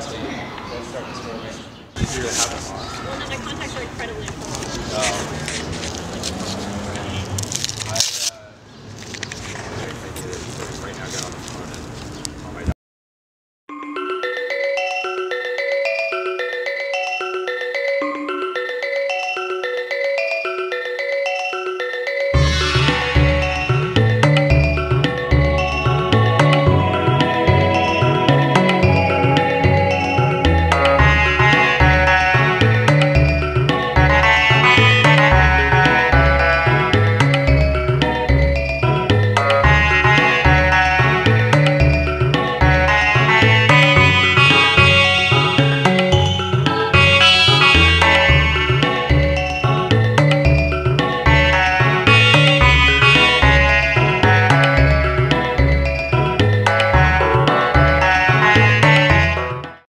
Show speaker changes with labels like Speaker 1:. Speaker 1: trust me. Don't start disturbing. Easier to have
Speaker 2: Well, no, my contacts are incredibly important. Um,